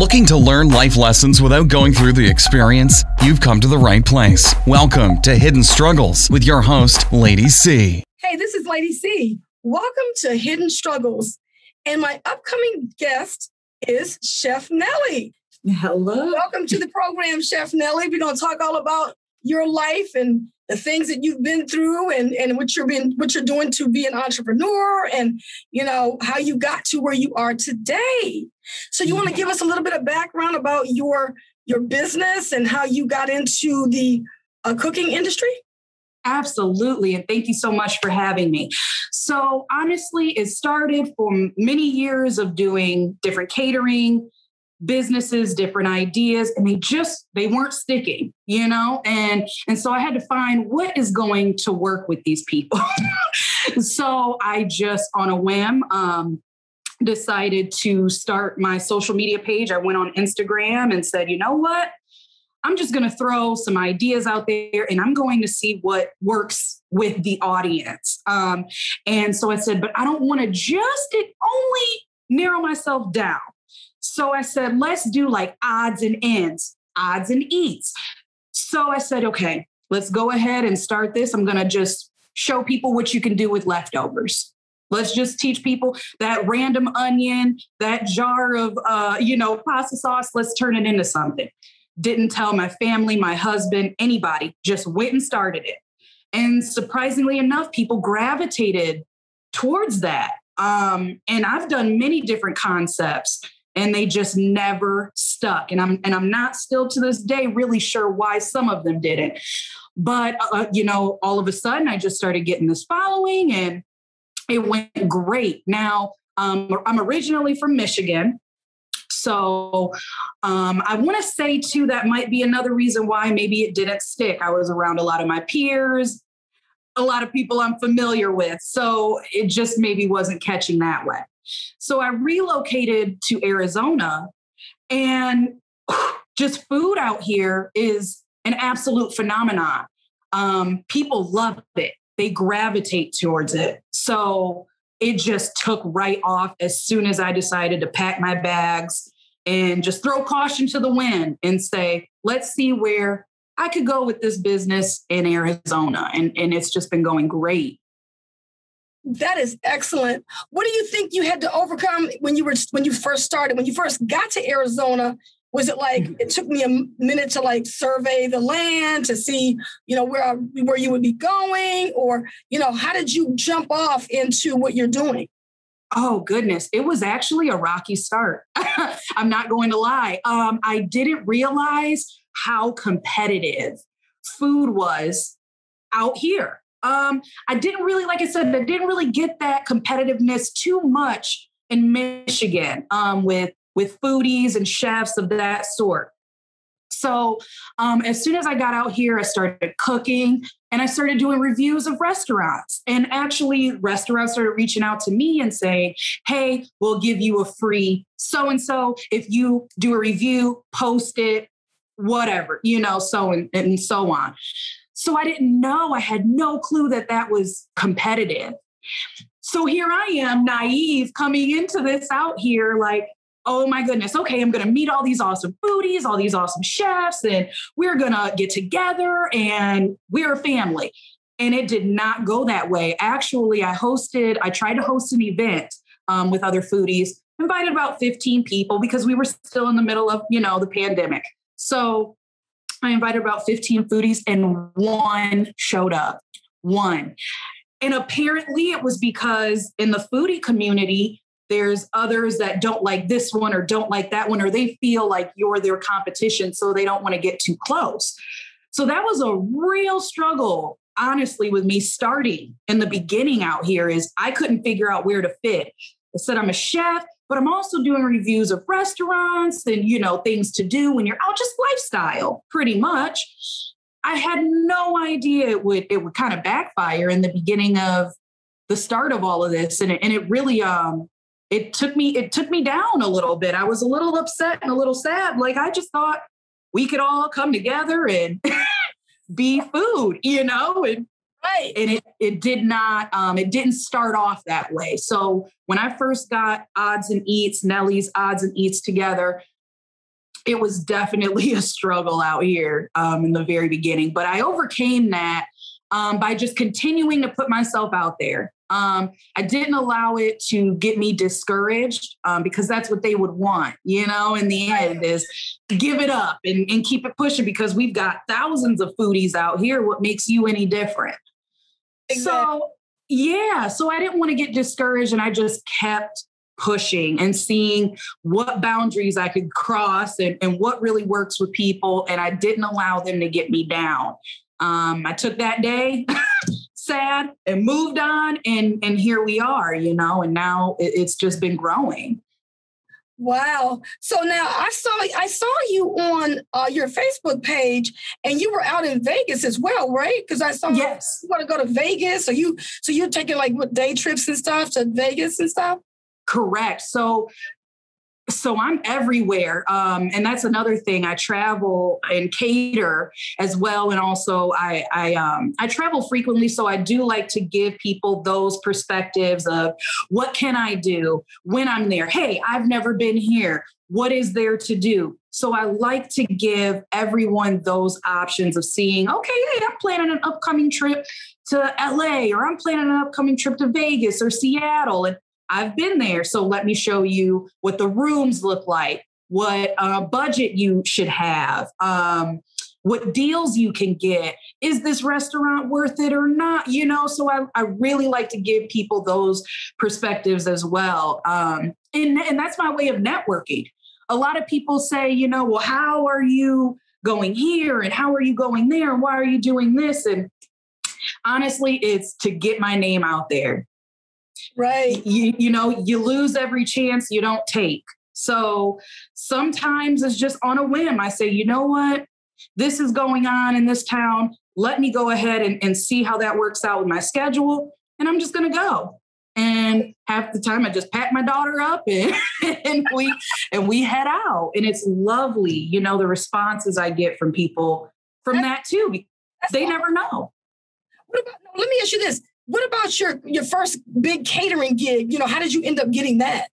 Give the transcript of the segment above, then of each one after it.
Looking to learn life lessons without going through the experience? You've come to the right place. Welcome to Hidden Struggles with your host, Lady Cee. Hey, this is Lady Cee. Welcome to Hidden Struggles. And my upcoming guest is Chef Nellie. Hello. Welcome to the program, Chef Nellie. We're going to talk all about your life and the things that you've been through and, and what you're been what you're doing to be an entrepreneur and you know how you got to where you are today. So you want to give us a little bit of background about your your business and how you got into the uh, cooking industry? Absolutely. And thank you so much for having me. So, honestly, it started from many years of doing different catering, businesses different ideas and they just they weren't sticking you know? And and so i had to find what is going to work with these people. So i just on a whim um decided to start my social media page. I went on instagram and said you know what? I'm just going to throw some ideas out there and i'm going to see what works with the audience. Um and so i said but i don't want to just it only narrow myself down so I said, let's do like odds and ends, odds and eats. So I said, okay, let's go ahead and start this. I'm going to just show people what you can do with leftovers. Let's just teach people that random onion, that jar of, uh, you know, pasta sauce, let's turn it into something. Didn't tell my family, my husband, anybody, just went and started it. And surprisingly enough, people gravitated towards that. Um, and I've done many different concepts and they just never stuck. And i'm and i'm not still to this day really sure why some of them didn't. But uh, uh, you know all of a sudden i just started getting this following and it went great. Now um, i'm originally from michigan. So um, I want to say too that might be another reason why maybe it didn't stick. I was around a lot of my peers, a lot of people I'm familiar with, so it just maybe wasn't catching that way. So I relocated to Arizona and just food out here is an absolute phenomenon. Um, people love it, they gravitate towards it. So it just took right off as soon as I decided to pack my bags and just throw caution to the wind and say, let's see where I could go with this business in Arizona. And, and it's just been going great. That is excellent. What do you think you had to overcome when you were when you first started? When you first got to Arizona, was it like mm-hmm. it took me a minute to like survey the land to see, you know, where where you would be going, or you know, how did you jump off into what you're doing? Oh goodness, it was actually a rocky start. I'm not going to lie. Um, I didn't realize how competitive food was out here. Um, I didn't really, like I said, I didn't really get that competitiveness too much in Michigan um, with with foodies and chefs of that sort. So um, as soon as I got out here, I started cooking and I started doing reviews of restaurants. And actually, restaurants started reaching out to me and saying, "Hey, we'll give you a free so and so if you do a review, post it, whatever, you know, so and, and so on." So I didn't know, I had no clue that that was competitive. So here I am, naive, coming into this out here like, oh my goodness, okay, I'm going to meet all these awesome foodies, all these awesome chefs, and we're going to get together and we're a family. And it did not go that way. Actually, I hosted, I tried to host an event um, with other foodies, invited about 15 people because we were still in the middle of, you know, the pandemic. So I invited about 15 foodies and one showed up. One. And apparently it was because in the foodie community, there's others that don't like this one or don't like that one, or they feel like you're their competition, so they don't want to get too close. So that was a real struggle, honestly, with me starting in the beginning out here is I couldn't figure out where to fit. I said I'm a chef, but I'm also doing reviews of restaurants and, you know, things to do when you're out, just lifestyle, pretty much. I had no idea it would it would kind of backfire in the beginning of the start of all of this. And it, and it really um it took me it took me down a little bit. I was a little upset and a little sad. Like I just thought we could all come together and be food, you know, and Right. And it it did not um it didn't start off that way. So when I first got odds and eats, Nellie's odds and eats together, it was definitely a struggle out here um, in the very beginning, but I overcame that um, by just continuing to put myself out there. Um, I didn't allow it to get me discouraged um, because that's what they would want, you know, in the end is give it up and, and keep it pushing because we've got thousands of foodies out here. What makes you any different? So, yeah, so I didn't want to get discouraged and I just kept pushing and seeing what boundaries I could cross and, and what really works with people. And I didn't allow them to get me down. Um, I took that day sad and moved on and and here we are you know and now it, it's just been growing Wow. So now I saw I saw you on uh, your Facebook page, and you were out in Vegas as well, right? Because I saw yes. you want to go to Vegas. So you so you're taking like what day trips and stuff to Vegas and stuff. Correct. So so I'm everywhere. Um, and that's another thing. I travel and cater as well. And also I, I, um, I travel frequently. So I do like to give people those perspectives of what can I do when I'm there? Hey, I've never been here. What is there to do? So I like to give everyone those options of seeing, okay, hey, I'm planning an upcoming trip to LA or I'm planning an upcoming trip to Vegas or Seattle. And I've been there. So let me show you what the rooms look like, what uh, budget you should have, um, what deals you can get. Is this restaurant worth it or not? You know, so I, I really like to give people those perspectives as well. Um, and, and that's my way of networking. A lot of people say, you know, well, how are you going here and how are you going there and why are you doing this? And honestly, it's to get my name out there Right. You, you know, you lose every chance you don't take. So sometimes it's just on a whim. I say, you know what? This is going on in this town. Let me go ahead and, and see how that works out with my schedule. And I'm just going to go. And half the time I just pack my daughter up and, and we and we head out. And it's lovely, you know, the responses I get from people from that too. They never know. What about, let me ask you this what about your your first big catering gig? You know, how did you end up getting that?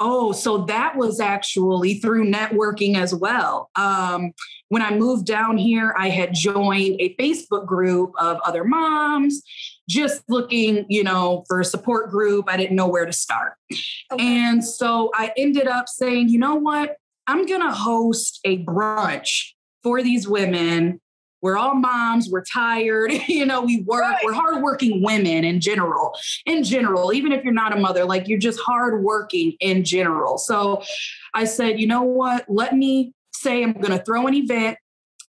Oh, so that was actually through networking as well. Um, when I moved down here, I had joined a Facebook group of other moms, just looking, you know, for a support group. I didn't know where to start. Okay. And so I ended up saying, you know what? I'm going to host a brunch for these women we're all moms we're tired you know we work right. we're hardworking women in general in general even if you're not a mother like you're just hardworking in general. So i said you know what? Let me say i'm going to throw an event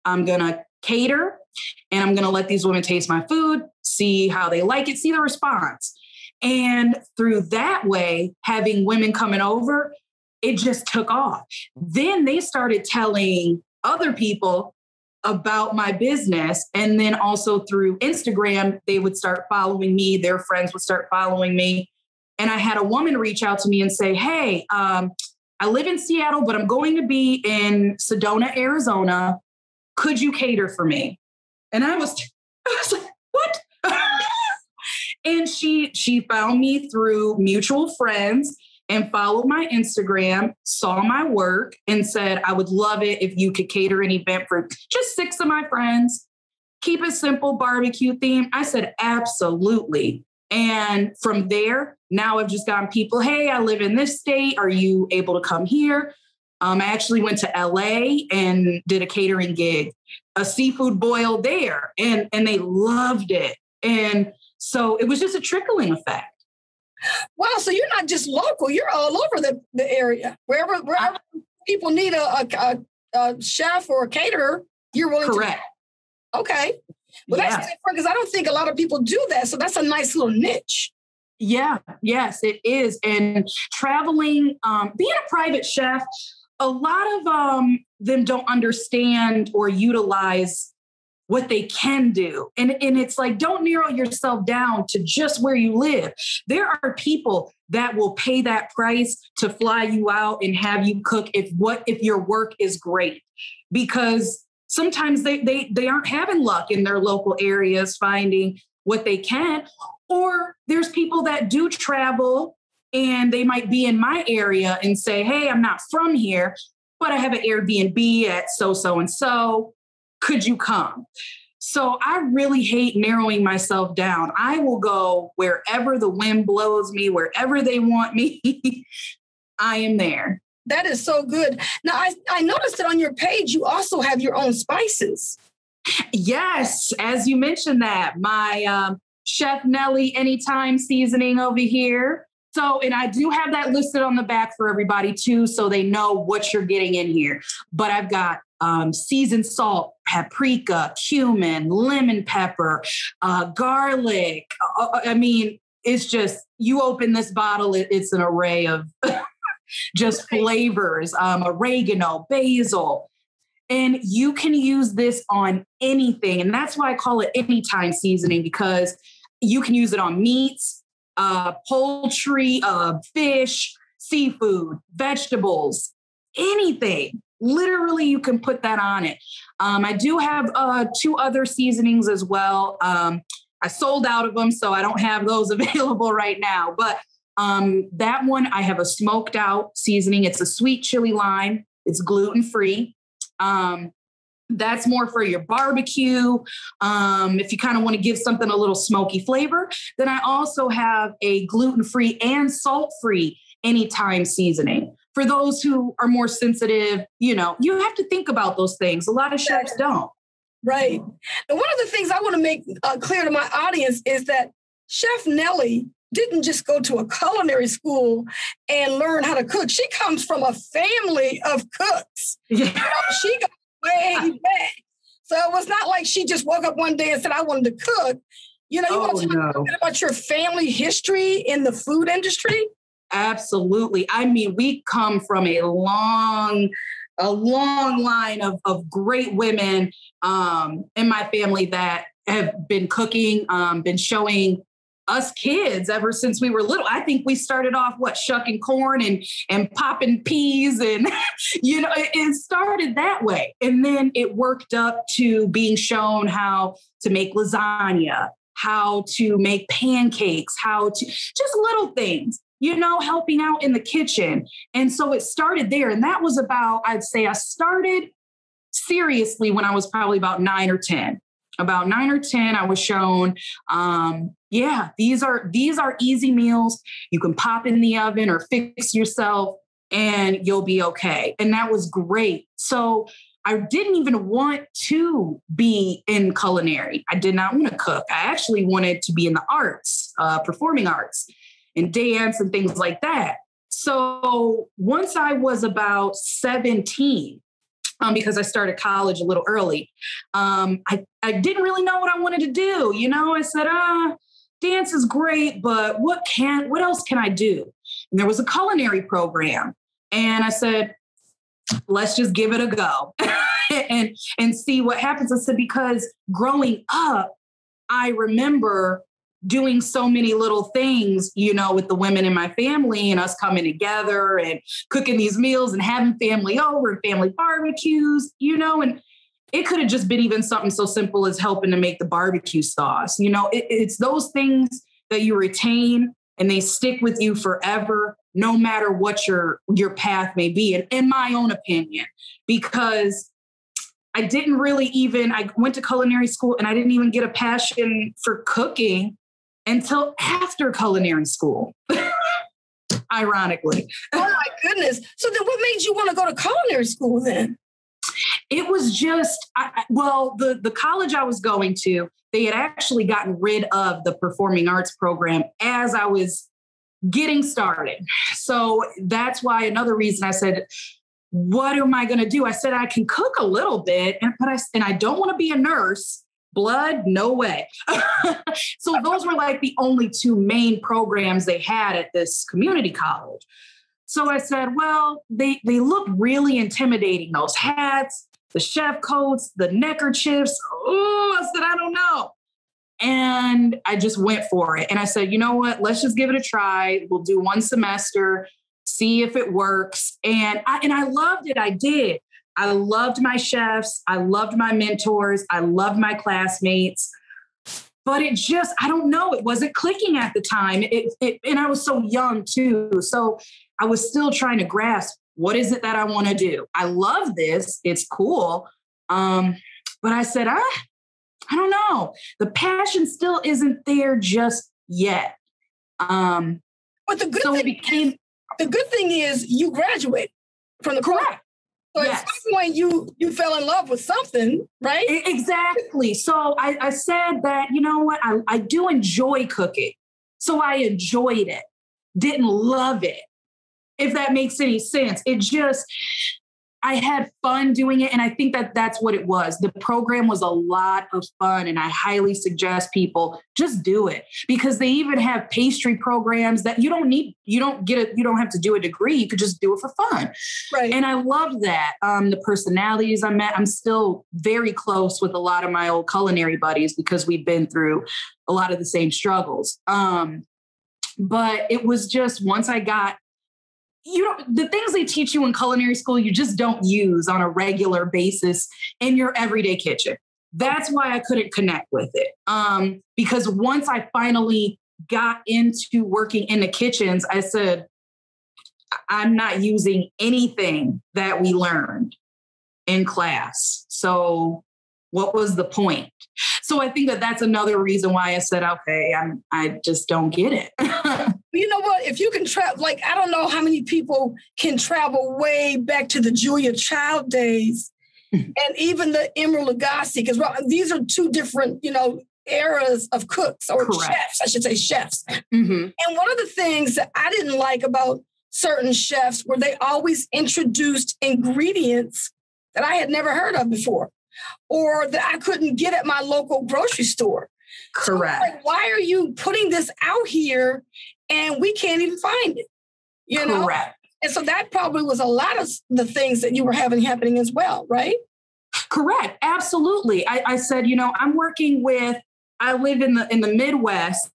i'm going to cater and i'm going to let these women taste my food see how they like it see the response. And through that way having women coming over it just took off. Then they started telling other people about my business. And then also through Instagram, they would start following me, their friends would start following me. And I had a woman reach out to me and say, Hey, um, I live in Seattle, but I'm going to be in Sedona, Arizona. Could you cater for me? And I was, I was like, what? and she she found me through mutual friends and followed my Instagram, saw my work, and said, I would love it if you could cater an event for just six of my friends. Keep it simple, barbecue theme. I said, absolutely. And from there, now I've just gotten people, hey, I live in this state. Are you able to come here? Um, I actually went to LA and did a catering gig, a seafood boil there, and, and they loved it. And so it was just a trickling effect. Wow, so you're not just local; you're all over the, the area. Wherever wherever people need a, a, a, chef or a caterer, you're willing Correct. to. Okay, well yeah. that's because I don't think a lot of people do that. So that's a nice little niche. Yeah, yes, it is. And traveling, um, being a private chef, a lot of um, them don't understand or utilize what they can do. And, and it's like, don't narrow yourself down to just where you live. There are people that will pay that price to fly you out and have you cook if what if your work is great. Because sometimes they they they aren't having luck in their local areas finding what they can. Or there's people that do travel and they might be in my area and say, Hey, I'm not from here, but I have an Airbnb at so so and so. Could you come? So I really hate narrowing myself down. I will go wherever the wind blows me, wherever they want me. I am there. That is so good. Now, I, I noticed that on your page, you also have your own spices. Yes, as you mentioned that, my um, Chef Nellie Anytime seasoning over here. So, and I do have that listed on the back for everybody too, so they know what you're getting in here. But I've got um, seasoned salt, paprika, cumin, lemon pepper, uh, garlic. Uh, uh I mean, it's just you open this bottle, it, it's an array of just flavors, um, oregano, basil. And you can use this on anything. And that's why I call it anytime seasoning because you can use it on meats, uh, poultry, uh, fish, seafood, vegetables, anything. Literally, you can put that on it. Um, I do have uh, two other seasonings as well. Um, I sold out of them, so I don't have those available right now. But um, that one, I have a smoked out seasoning. It's a sweet chili lime. It's gluten free. Um, that's more for your barbecue. Um, if you kind of want to give something a little smoky flavor, then I also have a gluten free and salt free anytime seasoning. For those who are more sensitive, you know, you have to think about those things. A lot of chefs don't. Right. And one of the things I want to make uh, clear to my audience is that Chef Nellie didn't just go to a culinary school and learn how to cook. She comes from a family of cooks. Yeah. You know, she got way back. So it was not like she just woke up one day and said, I wanted to cook. You know, you oh, want to talk no. about your family history in the food industry? Absolutely. I mean, we come from a long, a long line of, of great women um, in my family that have been cooking, um, been showing us kids ever since we were little. I think we started off what shucking corn and and popping peas and you know it, it, started that way. And then it worked up to being shown how to make lasagna, how to make pancakes, how to just little things. You know, helping out in the kitchen. And so it started there. And that was about, I'd say I started seriously when I was probably about nine or 10 about nine or 10, I was shown, um, yeah, these are these are easy meals. You can pop in the oven or fix yourself and you'll be okay. And that was great. So I didn't even want to be in culinary. I did not want to cook. I actually wanted to be in the arts, uh, performing arts and dance and things like that. So once I was about 17, um, because I started college a little early. Um, I, I didn't really know what I wanted to do. You know, I said, ah, dance is great, but what can what else can I do? And there was a culinary program. And I said, let's just give it a go and and see what happens. I said, because growing up, I remember doing so many little things, you know, with the women in my family and us coming together and cooking these meals and having family over and family barbecues, you know, and it could have just been even something so simple as helping to make the barbecue sauce. You know, it, it's those things that you retain and they stick with you forever, no matter what your your path may be. And in my own opinion, because I didn't really even I went to culinary school and I didn't even get a passion for cooking until after culinary school. Ironically. Oh my goodness. So then what made you want to go to culinary school then? It was just I, well, the the college I was going to, they had actually gotten rid of the performing arts program as I was getting started. So that's why another reason I said what am I going to do? I said I can cook a little bit, and but I and I don't want to be a nurse blood? No way. So those were like the only two main programs they had at this community college. So i said well they they look really intimidating those hats the chef coats the neckerchiefs. Oh i said i don't know. And i just went for it. And i said you know what? Let's just give it a try. We'll do one semester see if it works. And i and i loved it. I did I loved my chefs. I loved my mentors. I loved my classmates. But it just, I don't know, it wasn't clicking at the time. It, it, and I was so young too. So I was still trying to grasp What is it that I want to do? I love this. It's cool. Um, but I said, ah, I don't know. The passion still isn't there just yet. Um, but the good so thing, became, the good thing is you graduate from the correct. So yes. at some point you you fell in love with something, right? Exactly. So I, I said that, you know what, I, I do enjoy cooking. So I enjoyed it. Didn't love it. If that makes any sense. It just I had fun doing it. And I think that that's what it was. The program was a lot of fun. And I highly suggest people just do it because they even have pastry programs that you don't need, you don't get it, you don't have to do a degree. You could just do it for fun. Right. And I love that. Um, the personalities I met, I'm still very close with a lot of my old culinary buddies because we've been through a lot of the same struggles. Um, but it was just once I got you don't the things they teach you in culinary school you just don't use on a regular basis in your everyday kitchen. That's why i couldn't connect with it. Um, because once i finally got into working in the kitchens i said i'm not using anything that we learned in class. So what was the point? So i think that that's another reason why i said okay i'm i just don't get it you know what? If you can travel, like I don't know how many people can travel way back to the Julia Child days, and even the Emeril Lagasse, because these are two different, you know, eras of cooks or Correct. chefs. I should say chefs. Mm-hmm. And one of the things that I didn't like about certain chefs were they always introduced ingredients that I had never heard of before, or that I couldn't get at my local grocery store. Correct. So like, why are you putting this out here and we can't even find it. You know? Correct. And so that probably was a lot of the things that you were having happening as well, right? Correct. Absolutely. I, I said, you know, I'm working with, I live in the in the Midwest.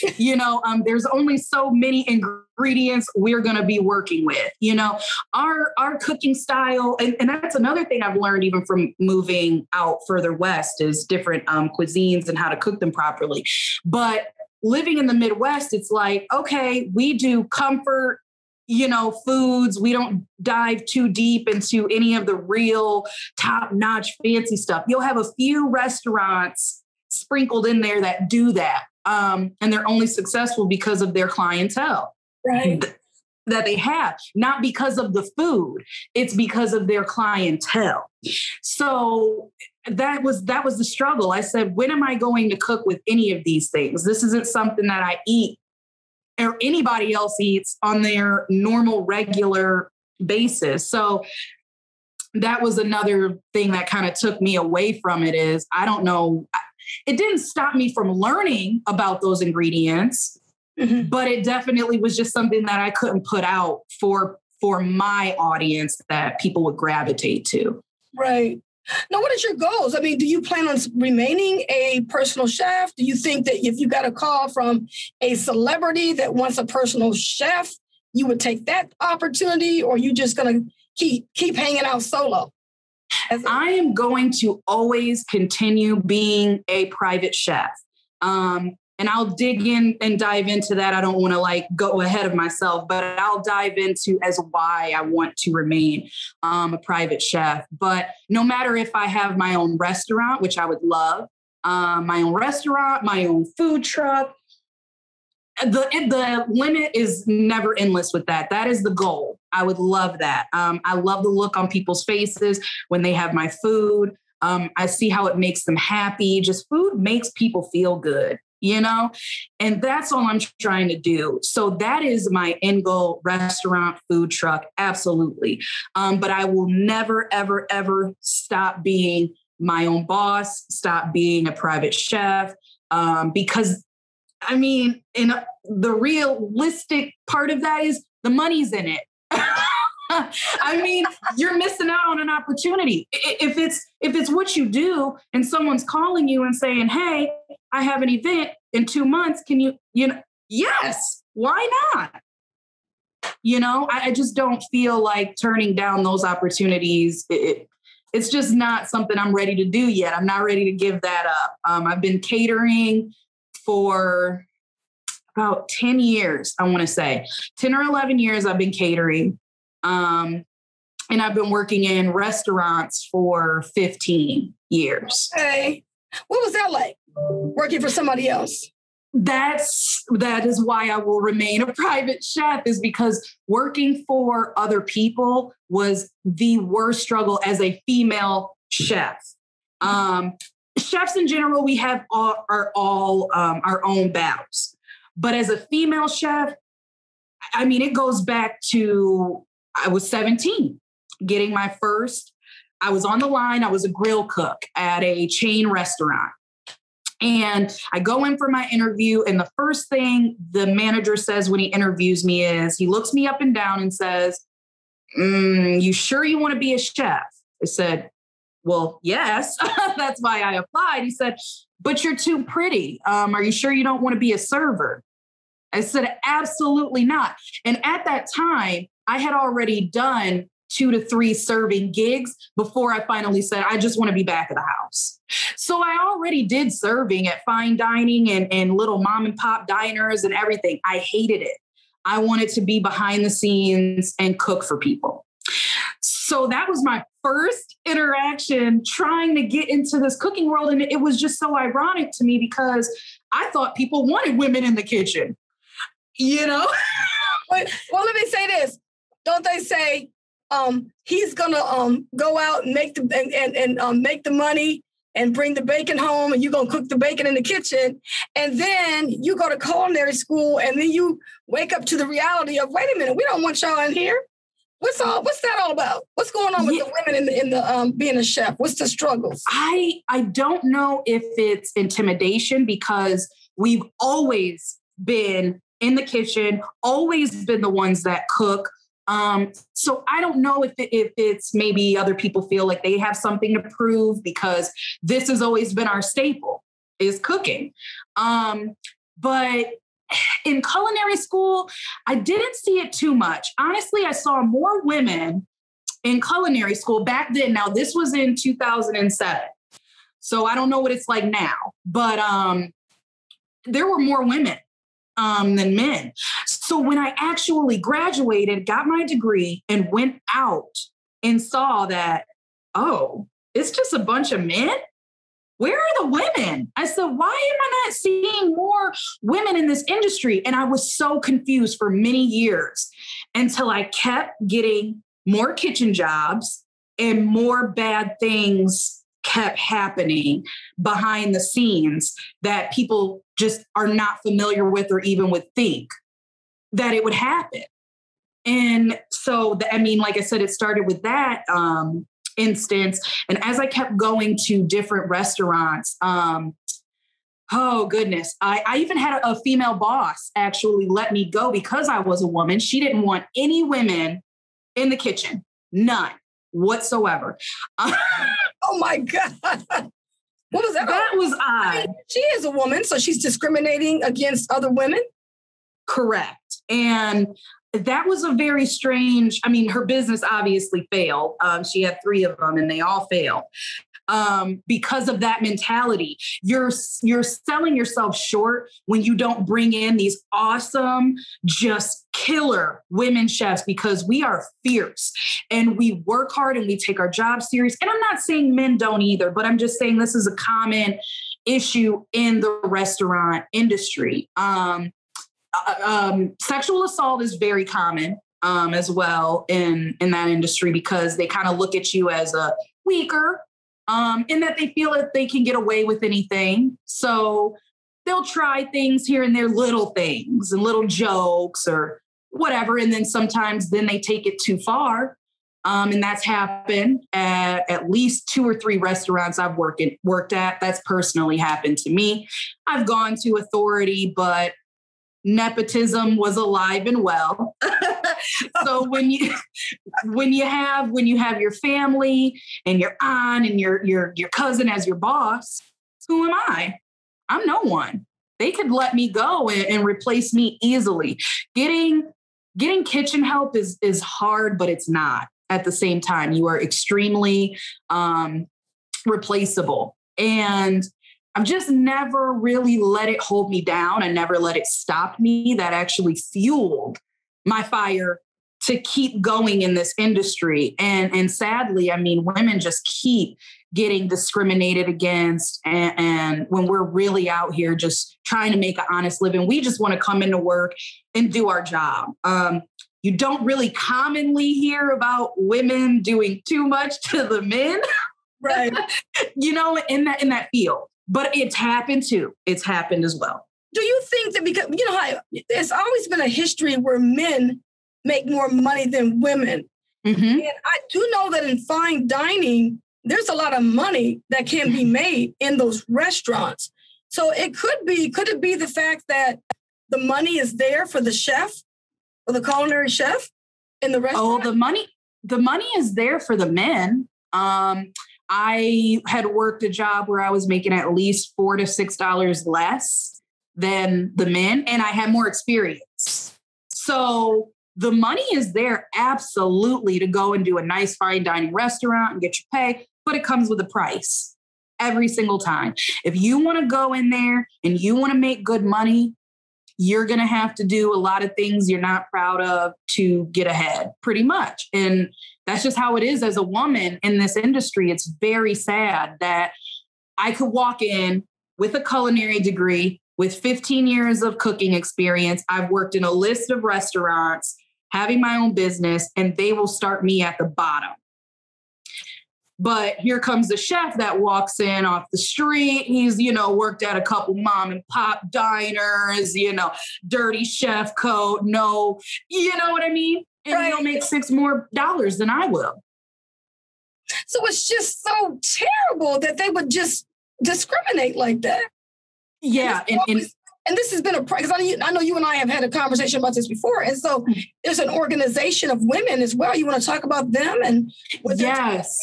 you know, um, there's only so many ingredients we're going to be working with. You know, our our cooking style, and, and that's another thing I've learned even from moving out further west is different um, cuisines and how to cook them properly. But living in the Midwest, it's like, okay, we do comfort, you know, foods. We don't dive too deep into any of the real top notch fancy stuff. You'll have a few restaurants sprinkled in there that do that. Um, and they're only successful because of their clientele. Right. that they have, not because of the food, it's because of their clientele. So that was that was the struggle. I said, when am I going to cook with any of these things? This isn't something that I eat or anybody else eats on their normal regular basis. So that was another thing that kind of took me away from it is I don't know it didn't stop me from learning about those ingredients mm-hmm. but it definitely was just something that I couldn't put out for for my audience that people would gravitate to. Right. Now, what is your goals? I mean, do you plan on remaining a personal chef? Do you think that if you got a call from a celebrity that wants a personal chef, you would take that opportunity, or you just gonna keep keep hanging out solo? As I am going to always continue being a private chef. Um, and I'll dig in and dive into that. I don't want to like go ahead of myself, but I'll dive into as why I want to remain um, a private chef. But no matter if I have my own restaurant, which I would love, um, my own restaurant, my own food truck, the the limit is never endless with that. That is the goal. I would love that. Um, I love the look on people's faces when they have my food. Um, I see how it makes them happy. Just food makes people feel good you know? And that's all I'm trying to do. So that is my end goal restaurant, food truck, absolutely. Um, but I will never, ever, ever stop being my own boss, stop being a private chef, um, because I mean, in the realistic part of that is the money's in it. I mean, you're missing out on an opportunity. If it's if it's what you do and someone's calling you and saying, "Hey, I have an event in 2 months, can you you know, yes, why not?" You know, I, I just don't feel like turning down those opportunities. It, it's just not something I'm ready to do yet. I'm not ready to give that up. Um, I've been catering for about 10 years, I want to say 10 or 11 years, I've been catering. Um, and I've been working in restaurants for 15 years. Hey, what was that like working for somebody else? That's that is why I will remain a private chef is because working for other people was the worst struggle as a female chef. Um, chefs in general, we have all, are all um, our own battles, but as a female chef, I mean, it goes back to I was 17 getting my first. I was on the line. I was a grill cook at a chain restaurant. And I go in for my interview, and the first thing the manager says when he interviews me is he looks me up and down and says, mm, You sure you want to be a chef? I said, Well, yes. That's why I applied. He said, But you're too pretty. Um, are you sure you don't want to be a server? I said, Absolutely not. And at that time, I had already done two to three serving gigs before I finally said, I just want to be back at the house. So I already did serving at fine dining and, and little mom and pop diners and everything. I hated it. I wanted to be behind the scenes and cook for people. So that was my first interaction trying to get into this cooking world. And it was just so ironic to me because I thought people wanted women in the kitchen, you know? well, let me say this. Don't they say um, he's gonna um, go out and make the and and, and um, make the money and bring the bacon home and you're going to cook the bacon in the kitchen. And then you go to culinary school and then you wake up to the reality of wait a minute we don't want y'all in here. What's all what's that all about? What's going on with yeah. the women in the, in the um, being a chef? What's the struggles? I i don't know if it's intimidation because we've always been in the kitchen always been the ones that cook um, so I don't know if, it, if it's maybe other people feel like they have something to prove because this has always been our staple is cooking. Um, but in culinary school, I didn't see it too much. Honestly, I saw more women in culinary school back then. Now, this was in 2007. So I don't know what it's like now, but um, there were more women um, than men. So when I actually graduated, got my degree, and went out and saw that, oh, it's just a bunch of men. Where are the women? I said, why am I not seeing more women in this industry? And I was so confused for many years until I kept getting more kitchen jobs and more bad things kept happening behind the scenes that people just are not familiar with or even would think that it would happen. And so, the, I mean, like I said, it started with that um, instance. And as I kept going to different restaurants, um, oh goodness, I, I even had a, a female boss actually let me go because I was a woman. She didn't want any women in the kitchen, none whatsoever. oh my God. What was that? That was odd. she is a woman, so she's discriminating against other women. Correct. And that was a very strange. I mean, her business obviously failed. Um, she had three of them, and they all failed um, because of that mentality. You're you're selling yourself short when you don't bring in these awesome, just killer women chefs because we are fierce and we work hard and we take our job serious. And I'm not saying men don't either, but I'm just saying this is a common issue in the restaurant industry. Um, um, sexual assault is very common um, as well in in that industry because they kind of look at you as a weaker um, in that they feel that they can get away with anything. So they'll try things here and there, little things and little jokes or whatever. And then sometimes then they take it too far. Um, and that's happened at at least two or three restaurants I've worked in, worked at. That's personally happened to me. I've gone to authority, but nepotism was alive and well. so when you when you have when you have your family and your aunt and your your your cousin as your boss, who am I? I'm no one. They could let me go and, and replace me easily. Getting getting kitchen help is is hard, but it's not at the same time. You are extremely um, replaceable. And I've just never really let it hold me down. and never let it stop me. That actually fueled my fire to keep going in this industry. And, and sadly, I mean, women just keep getting discriminated against. And, and, when we're really out here just trying to make an honest living, we just want to come into work and do our job. Um, you don't really commonly hear about women doing too much to the men. Right. you know, in that in that field. But it's happened too. It's happened as well. Do you think that because you know how there's always been a history where men make more money than women? Mm-hmm. And I do know that in fine dining, there's a lot of money that can be made in those restaurants. So it could be, could it be the fact that the money is there for the chef, for the culinary chef in the restaurant? Oh, the money, the money is there for the men. Um, I had worked a job where I was making at least four to six dollars less than the men, and I had more experience. So the money is there absolutely to go and do a nice fine dining restaurant and get your pay, but it comes with a price every single time. If you want to go in there and you want to make good money, you're going to have to do a lot of things you're not proud of to get ahead, pretty much. And that's just how it is as a woman in this industry. It's very sad that I could walk in with a culinary degree, with 15 years of cooking experience. I've worked in a list of restaurants, having my own business, and they will start me at the bottom. But here comes the chef that walks in off the street. He's, you know, worked at a couple mom and pop diners, you know, dirty chef coat, no, you know what I mean? And right. he'll make six more dollars than I will. So it's just so terrible that they would just discriminate like that. Yeah. And, and, and this has been a because I, I know you and I have had a conversation about this before, and so hmm. there's an organization of women as well. You want to talk about them and what yes.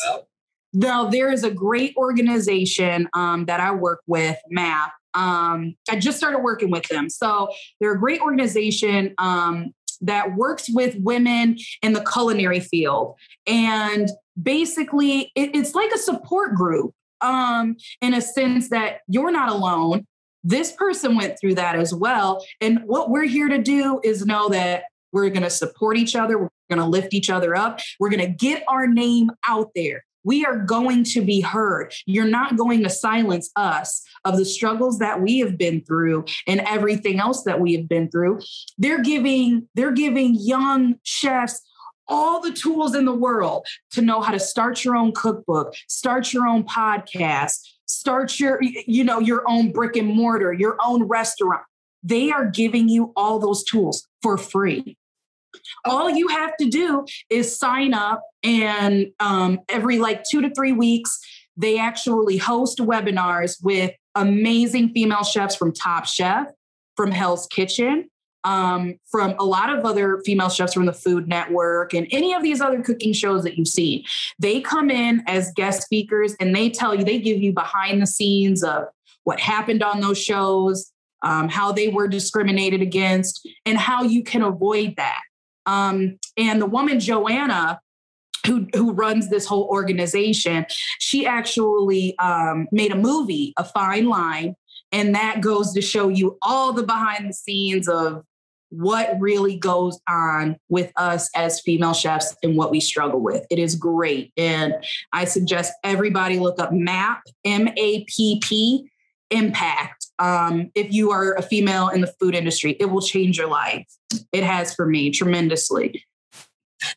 Now, there is a great organization um, that I work with, MAPP. Um, I just started working with them. So they're a great organization um, that works with women in the culinary field. And basically, it, it's like a support group um, in a sense that you're not alone. This person went through that as well. And what we're here to do is know that we're going to support each other. We're going to lift each other up. We're going to get our name out there we are going to be heard. You're not going to silence us of the struggles that we have been through and everything else that we have been through. They're giving they're giving young chefs all the tools in the world to know how to start your own cookbook, start your own podcast, start your you know your own brick and mortar, your own restaurant. They are giving you all those tools for free. All you have to do is sign up, and um, every like two to three weeks, they actually host webinars with amazing female chefs from Top Chef, from Hell's Kitchen, um, from a lot of other female chefs from the Food Network and any of these other cooking shows that you've seen. They come in as guest speakers and they tell you, they give you behind the scenes of what happened on those shows, um, how they were discriminated against, and how you can avoid that. Um, and the woman, Joanna, who, who runs this whole organization, she actually um, made a movie, A Fine Line. And that goes to show you all the behind the scenes of what really goes on with us as female chefs and what we struggle with. It is great. And I suggest everybody look up MAPP, M A P P, impact um, if you are a female in the food industry. It will change your life. It has for me tremendously.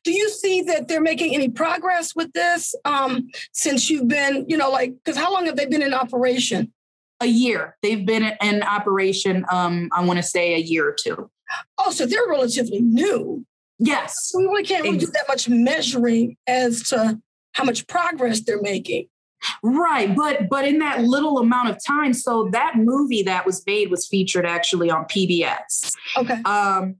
Do you see that they're making any progress with this um, since you've been, you know, like, because how long have they been in operation? A year. They've been in operation, um, I want to say a year or two. Oh, so they're relatively new. Yes. We really can't really do that much measuring as to how much progress they're making. Right, but but in that little amount of time, so that movie that was made was featured actually on PBS. Okay. Um,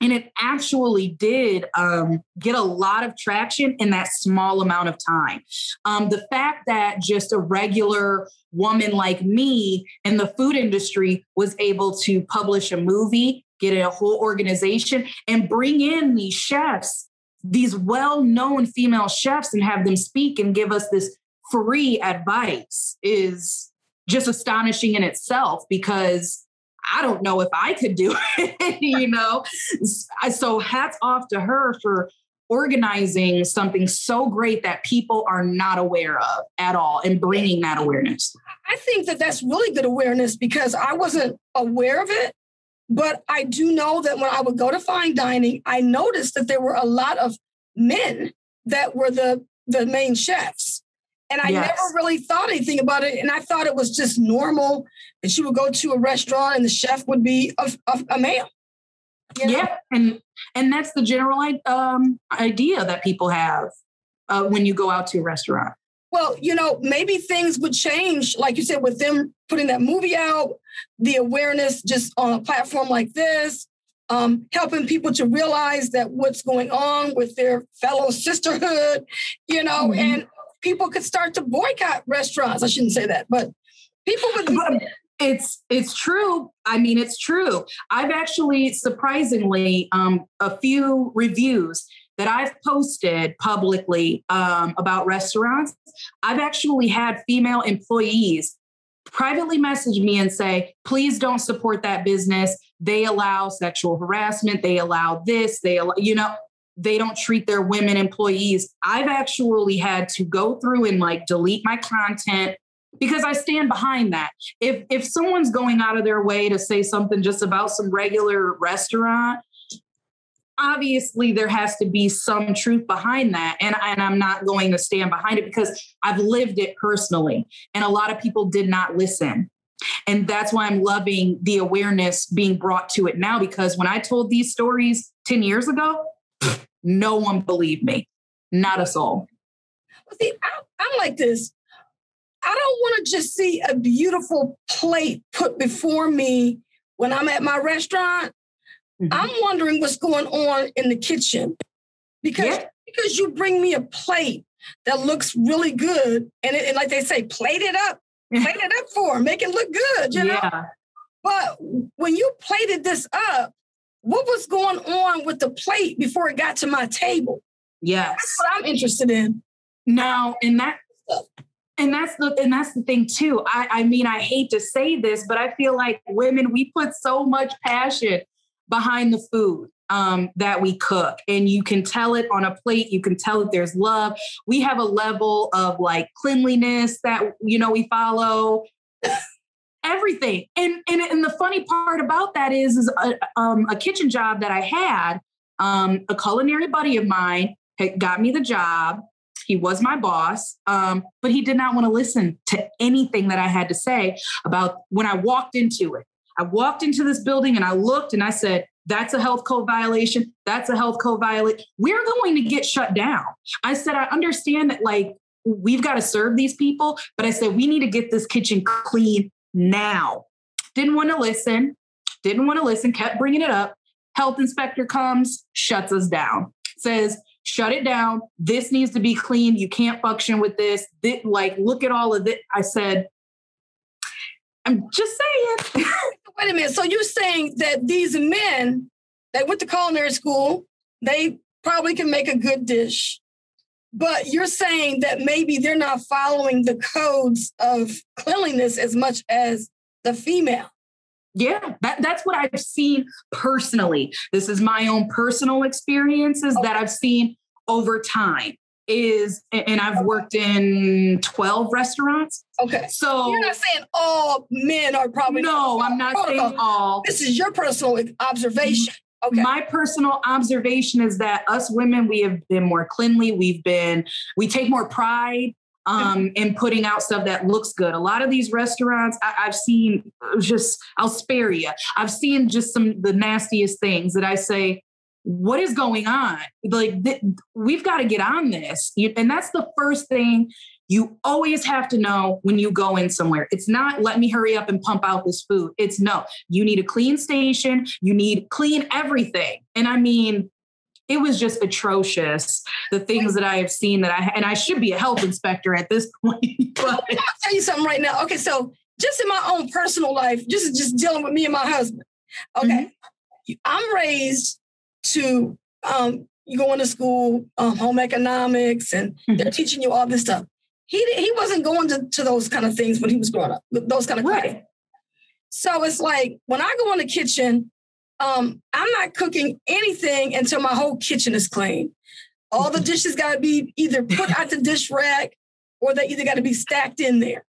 and it actually did um, get a lot of traction in that small amount of time. Um, the fact that just a regular woman like me in the food industry was able to publish a movie, get a whole organization, and bring in these chefs, these well known female chefs, and have them speak and give us this free advice is just astonishing in itself because I don't know if I could do it, you know? So hats off to her for organizing something so great that people are not aware of at all and bringing that awareness. I think that that's really good awareness because I wasn't aware of it. But I do know that when I would go to fine dining, I noticed that there were a lot of men that were the, the main chefs. And I yes. never really thought anything about it. And I thought it was just normal that you would go to a restaurant and the chef would be a, a, a male. You know? Yeah, and and that's the general um, idea that people have uh, when you go out to a restaurant. Well, you know, maybe things would change, like you said, with them putting that movie out, the awareness just on a platform like this, um, helping people to realize that what's going on with their fellow sisterhood, you know, mm-hmm. and people could start to boycott restaurants. I shouldn't say that, but people would. It's it's true. I mean, it's true. I've actually surprisingly um, a few reviews that I've posted publicly um, about restaurants. I've actually had female employees privately message me and say, please don't support that business. They allow sexual harassment. They allow this. They allow, you know, they don't treat their women employees. I've actually had to go through and like delete my content because I stand behind that. If if someone's going out of their way to say something just about some regular restaurant, obviously there has to be some truth behind that and, and i'm not going to stand behind it because i've lived it personally and a lot of people did not listen and that's why i'm loving the awareness being brought to it now because when i told these stories 10 years ago no one believed me not a soul see i'm like this I don't want to just see a beautiful plate put before me when I'm at my restaurant. Mm-hmm. I'm wondering what's going on in the kitchen because yeah. because you bring me a plate that looks really good and, it, and like they say, plate it up, plate it up for, make it look good, you know. Yeah. But when you plated this up, what was going on with the plate before it got to my table? Yes, that's what I'm interested in. Now, and that and that's the and that's the thing too. I, I mean, I hate to say this, but I feel like women we put so much passion behind the food um, that we cook, and you can tell it on a plate. You can tell that there's love. We have a level of like cleanliness that you know we follow. Everything, and, and and the funny part about that is, is a, um, a kitchen job that I had. Um, a culinary buddy of mine had got me the job he was my boss, um, but he did not want to listen to anything that I had to say about when I walked into it. I walked into this building and I looked and I said, that's a health code violation. That's a health code violation. We're going to get shut down. I said, I understand that, like, we've got to serve these people, but I said, we need to get this kitchen clean now. Didn't want to listen, didn't want to listen, kept bringing it up. Health inspector comes, shuts us down, says, shut it down. This needs to be cleaned. You can't function with this. this like, look at all of this. I said, I'm just saying. Wait a minute. So you're saying that these men that went to culinary school, they probably can make a good dish. But you're saying that maybe they're not following the codes of cleanliness as much as the female. Yeah, that, that's what I've seen personally. This is my own personal experiences okay. that I've seen over time. Is and I've worked in 12 restaurants. Okay. So you're not saying all men are probably No, I'm not protocol. saying all. This is your personal observation. Okay. My personal observation is that us women, we have been more cleanly. We've been, we take more pride um, and putting out stuff that looks good. A lot of these restaurants I, have seen just, I'll spare you. I've seen just some the nastiest things that I say, what is going on? Like th- we've got to get on this. You, and that's the first thing you always have to know when you go in somewhere. It's not let me hurry up and pump out this food. It's no, you need a clean station. You need clean everything. And I mean, it was just atrocious. The things that I have seen that I and I should be a health inspector at this point. But I'll tell you something right now. Okay, so just in my own personal life, just just dealing with me and my husband. Okay, mm-hmm. I'm raised to um, you going to school, um, home economics, and mm-hmm. they're teaching you all this stuff. He he wasn't going to, to those kind of things when he was growing up. Those kind of right. So it's like when I go in the kitchen, um, I'm not cooking anything until my whole kitchen is clean. All the dishes got to be either put out the dish rack or they either got to be stacked in there.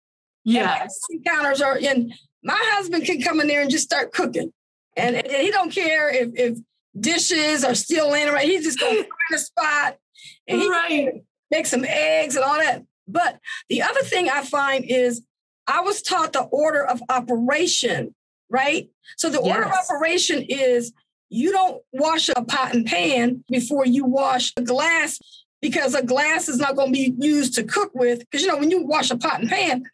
Yes. Counters are in. My husband can come in there and just start cooking, and, and he don't care if if dishes are still laying around. He's just gonna find a spot and he right. make some eggs and all that. But the other thing I find is I was taught the order of operation, right? So the order of operation is you don't wash a pot and pan before you wash a glass because a glass is not going to be used to cook with. Because, you know, when you wash a pot and pan,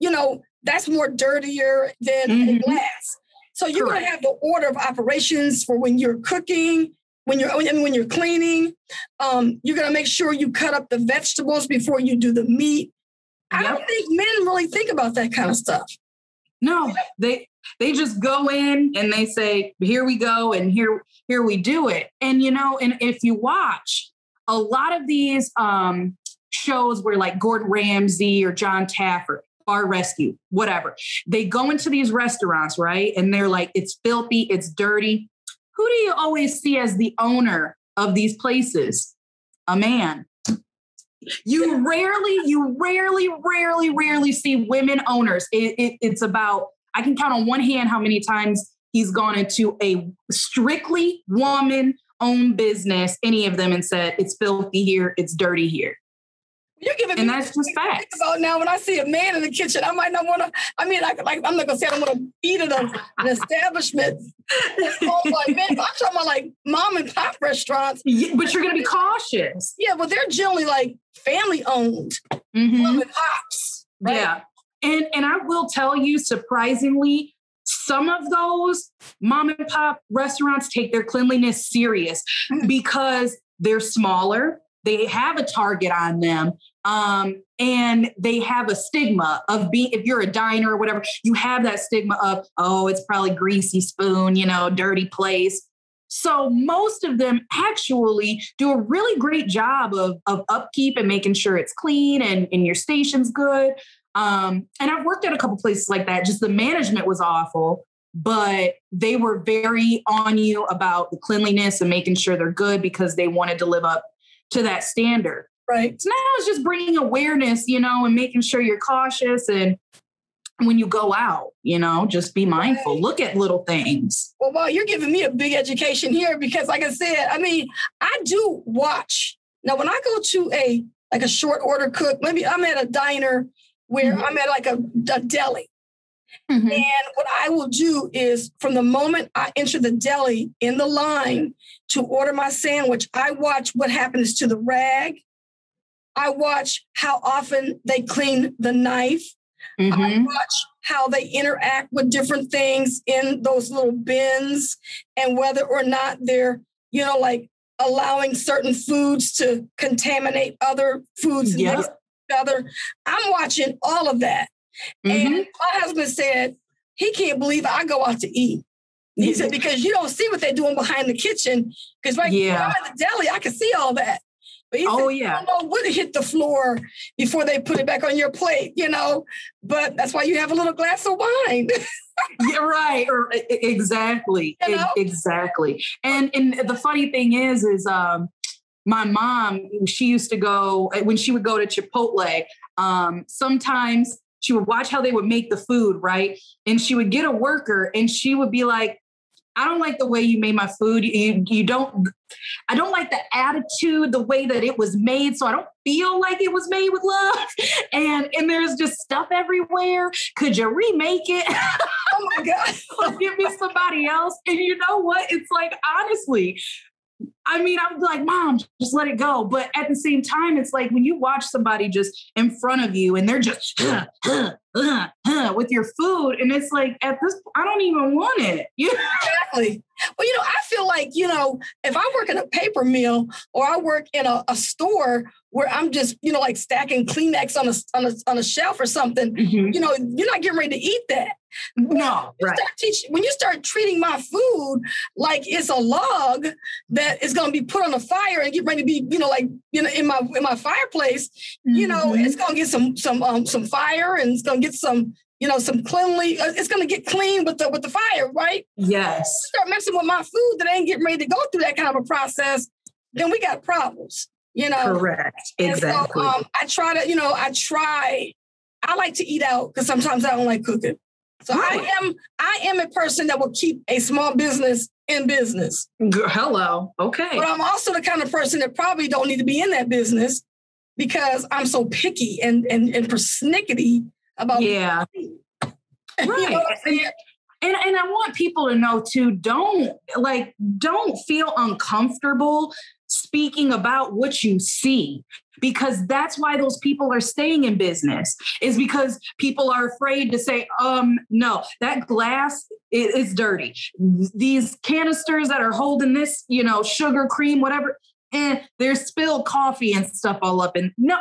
you know, that's more dirtier than a Mhm. glass. So you're going to have the order of operations for when you're cooking, when you're when you're cleaning. Um, you're going to make sure you cut up the vegetables before you do the meat. I don't think men really think about that kind of stuff. No, they they just go in and they say, "Here we go," and here here we do it. And you know, and if you watch a lot of these um, shows where like Gordon Ramsay or Jon Taffer, Bar Rescue, whatever, they go into these restaurants, right? And they're like, "It's filthy, it's dirty." Who do you always see as the owner of these places? A man. You rarely, you rarely, rarely, rarely see women owners. It, it, it's about, I can count on one hand how many times he's gone into a strictly woman owned business, any of them, and said, it's filthy here, it's dirty here. You're giving And me that's just something to think facts. About now, when I see a man in the kitchen, I might not want to. I mean, I, like I'm not gonna say I don't want to eat at a, an establishment. It's owned by men, but I'm talking about like mom and pop restaurants. Yeah, But you're going to be cautious. Yeah, but they're generally like family owned, Mhm. mom and pops. Right? Yeah. And and I will tell you, surprisingly, some of those mom and pop restaurants take their cleanliness serious Mm. because they're smaller. They have a target on them. Um, and they have a stigma of being, if you're a diner or whatever, you have that stigma of, oh, it's probably greasy spoon, you know, dirty place. So most of them actually do a really great job of, of upkeep and making sure it's clean and, and your station's good. Um, and I've worked at a couple places like that. Just the management was awful, but they were very on you about the cleanliness and making sure they're good because they wanted to live up to that standard. Right. So now it's just bringing awareness, you know, and making sure you're cautious and when you go out, you know, just be mindful. Look at little things. Well, well, you're giving me a big education here because, like I said, I mean, I do watch. Now, when I go to a like a short order cook, maybe I'm at a diner where Mhm. I'm at like a, a deli. Mhm. And what I will do is from the moment I enter the deli in the line to order my sandwich, I watch what happens to the rag. I watch how often they clean the knife. I Mhm. watch how they interact with different things in those little bins and whether or not they're, you know, like allowing certain foods to contaminate other foods and Yep. each other. I'm watching all of that. Mhm. And my husband said he can't believe I go out to eat. He said, because you don't see what they're doing behind the kitchen. Because right Yeah. I'm at the deli, I can see all that. Oh, yeah. you don't know what hit the floor before they put it back on your plate, you know. But that's why you have a little glass of wine. yeah, right. Or exactly. You know? exactly. And and the funny thing is, is um my mom, she used to go when she would go to Chipotle, um, sometimes she would watch how they would make the food, right? And she would get a worker and she would be like, I don't like the way you made my food. You, you don't, I don't like the attitude, the way that it was made. So I don't feel like it was made with love. And and there's just stuff everywhere. Could you remake it? oh my God. give me somebody else. And you know what? It's like, honestly, I mean, I'm like, mom, just let it go. But at the same time, it's like when you watch somebody just in front of you and they're just with your food, and it's like, at this, I don't even want it. You know? Exactly. Well, you know, I feel like, you know, if I work in a paper mill or I work in a, a store where I'm just, you know, like stacking Kleenex on a, on a on a shelf or something, mm-hmm. you know, you're not getting ready to eat that. No, right. teach, when you start treating my food like it's a log that is going to be put on a fire and get ready to be, you know, like you know, in my in my fireplace, you know, Mhm. it's going to get some some um some fire and it's going to get some you know, some cleanly. Uh, it's going to get clean with the with the fire, right? Yes. Start messing with my food that ain't getting ready to go through that kind of a process, then we got problems. You know. Correct. Exactly. So, um, I try to, you know, I try. I like to eat out because sometimes I don't like cooking. So right. I am I am a person that will keep a small business in business. Hello. Okay. But I'm also the kind of person that probably don't need to be in that business because I'm so picky and and, and persnickety about yeah. right. and, and and I want people to know too, don't like don't feel uncomfortable speaking about what you see because that's why those people are staying in business is because people are afraid to say um no that glass is, dirty. These canisters that are holding this you know sugar cream whatever and there's spilled coffee and stuff all up and no.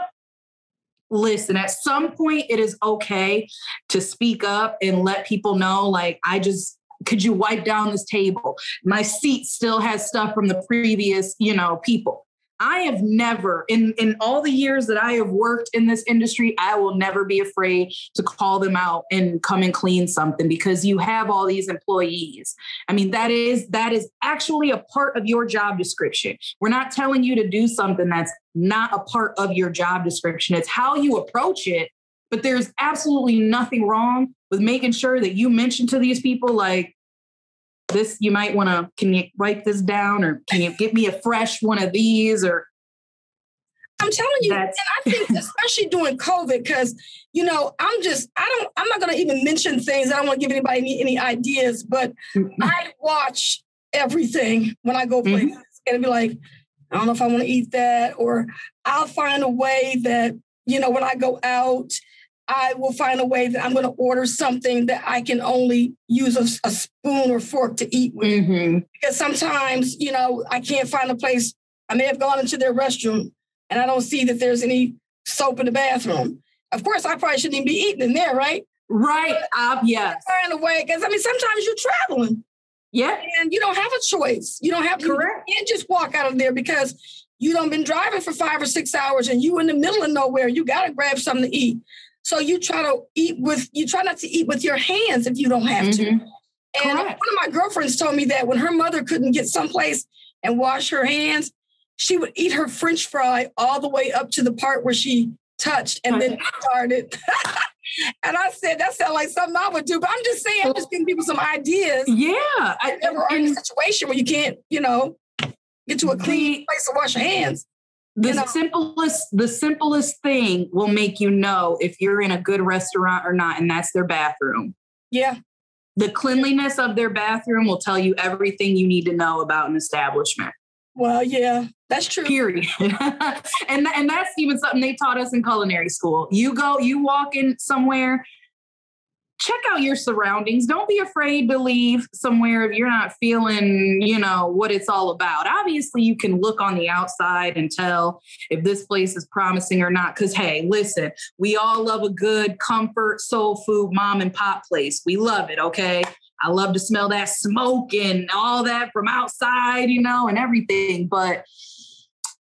Listen at some point it is okay to speak up and let people know like i just could you wipe down this table? My seat still has stuff from the previous you know people I have never, in, in all the years that I have worked in this industry, I will never be afraid to call them out and come and clean something because you have all these employees. I mean, that is that is actually a part of your job description. We're not telling you to do something that's not a part of your job description. It's how you approach it. But there's absolutely nothing wrong with making sure that you mention to these people, like, this you might want to can you write this down or can you get me a fresh one of these or I'm telling you, That's... and I think especially during COVID, because you know, I'm just I don't I'm not gonna even mention things. I don't want to give anybody any, any ideas, but mm-hmm. I watch everything when I go mm-hmm. places mm-hmm. and be like, I don't know if I want to eat that, or I'll find a way that, you know, when I go out, I will find a way that I'm going to order something that I can only use a, a spoon or fork to eat with. Mm-hmm. Because sometimes, you know, I can't find a place. I may have gone into their restroom and I don't see that there's any soap in the bathroom. Of course, I probably shouldn't even be eating in there, right? Right. Uh, yes. Find a way because I mean, sometimes you're traveling. Yeah. And you don't have a choice. You don't have Correct. You can't just walk out of there because you don't been driving for five or six hours and you in the middle of nowhere. You got to grab something to eat. So you try to eat with, you try not to eat with your hands if you don't have mm-hmm. to. And Correct. one of my girlfriends told me that when her mother couldn't get someplace and wash her hands, she would eat her French fry all the way up to the part where she touched and then started. and I said, that sounds like something I would do. But I'm just saying, I'm just giving people some ideas. Yeah. I never are in a situation where you can't, you know, get to a clean the, place to wash your hands the you know, simplest the simplest thing will make you know if you're in a good restaurant or not and that's their bathroom. Yeah. The cleanliness of their bathroom will tell you everything you need to know about an establishment. Well yeah that's true. Period. And, and that's even something they taught us in culinary school. You go you walk in somewhere check out your surroundings. Don't be afraid to leave somewhere if you're not feeling, you know, what it's all about. Obviously, you can look on the outside and tell if this place is promising or not. Because, hey, listen, we all love a good comfort, soul food, mom and pop place. We love it, okay? I love to smell that smoke and all that from outside, you know, and everything. But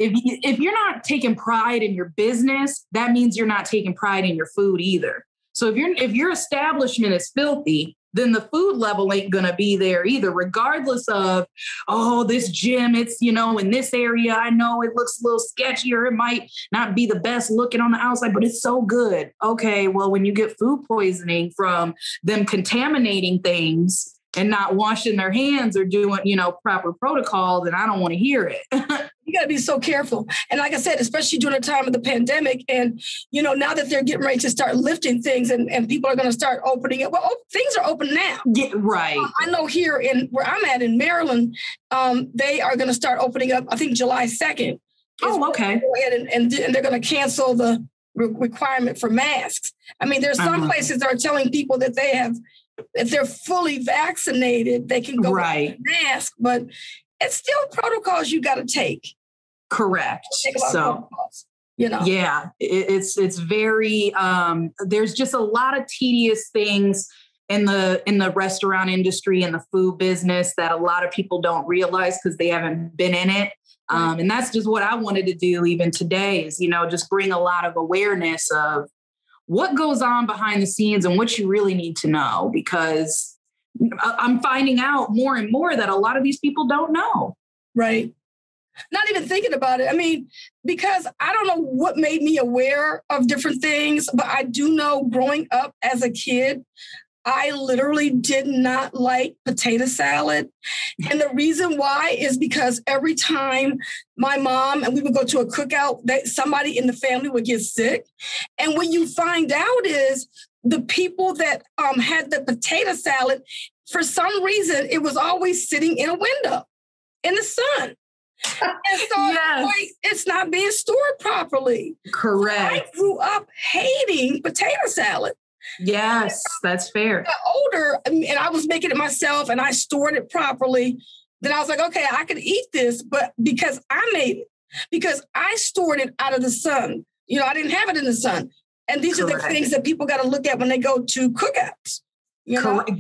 if you, if you're not taking pride in your business, that means you're not taking pride in your food either. So if your if your establishment is filthy, then the food level ain't gonna be there either, regardless of, oh, this gym, it's you know, in this area, I know it looks a little sketchier. It might not be the best looking on the outside, but it's so good. Okay, well, when you get food poisoning from them contaminating things and not washing their hands or doing, you know, proper protocol, then I don't want to hear it. you got to be so careful. And like I said, especially during the time of the pandemic, and you know, now that they're getting ready to start lifting things, and, and people are going to start opening it. Well, oh, things are open now. Yeah, right. Uh, I know here in where I'm at in Maryland, um, they are going to start opening up. I think July second. Oh, okay. Go ahead and, and, and they're going to cancel the re- requirement for masks. I mean, there's some uh-huh. places that are telling people that they have if they're fully vaccinated, they can go right. mask, but it's still protocols you got to take. Correct. So, you know, yeah, it, it's it's very. Um, there's just a lot of tedious things in the in the restaurant industry and the food business that a lot of people don't realize because they haven't been in it. Um, and that's just what I wanted to do even today is, you know, just bring a lot of awareness of what goes on behind the scenes and what you really need to know because I'm finding out more and more that a lot of these people don't know. Right. Not even thinking about it. I mean, because I don't know what made me aware of different things, but I do know growing up as a kid, I literally did not like potato salad. And the reason why is because every time my mom and we would go to a cookout, that somebody in the family would get sick. And what you find out is the people that um, had the potato salad, for some reason, it was always sitting in a window in the sun. And so yes. like, it's not being stored properly. Correct. I grew up hating potato salad. Yes, that's fair. older, and I was making it myself, and I stored it properly. Then I was like, okay, I could eat this, but because I made it, because I stored it out of the sun. You know, I didn't have it in the sun. And these Correct. are the things that people got to look at when they go to cookouts. You know? Correct.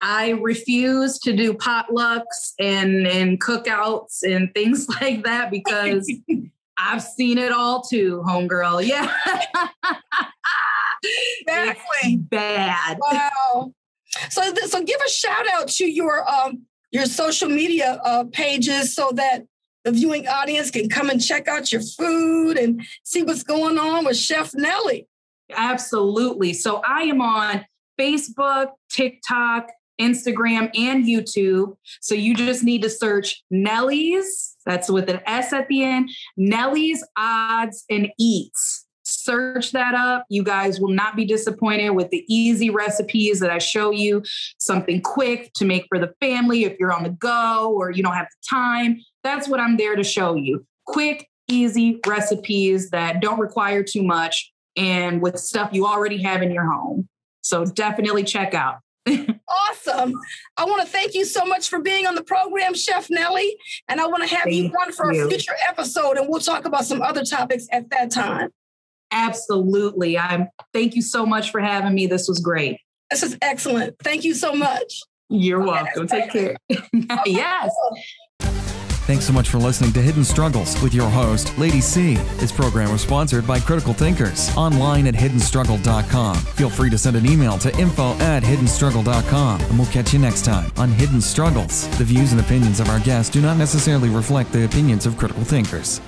I refuse to do potlucks and and cookouts and things like that because I've seen it all too, homegirl. Yeah. exactly. bad. Wow. So, th- so give a shout out to your um your social media uh, pages so that the viewing audience can come and check out your food and see what's going on with Chef Nellie. Absolutely. So I am on Facebook, TikTok, Instagram, and YouTube. So you just need to search Nellie's, that's with an S at the end, Nellie's Odds and Eats search that up. You guys will not be disappointed with the easy recipes that I show you. Something quick to make for the family if you're on the go or you don't have the time. That's what I'm there to show you. Quick, easy recipes that don't require too much and with stuff you already have in your home. So definitely check out. awesome. I want to thank you so much for being on the program, Chef Nellie. And I want to have thank you on for you. a future episode and we'll talk about some other topics at that time. Absolutely. I'm thank you so much for having me. This was great. This is excellent. Thank you so much. You're okay, welcome. Take care. yes. Thanks so much for listening to Hidden Struggles with your host, Lady Cee. This program was sponsored by Critical Thinkers online at hiddenstruggle.com. Feel free to send an email to info at hiddenstruggle.com, and we'll catch you next time on Hidden Struggles. The views and opinions of our guests do not necessarily reflect the opinions of Critical Thinkers.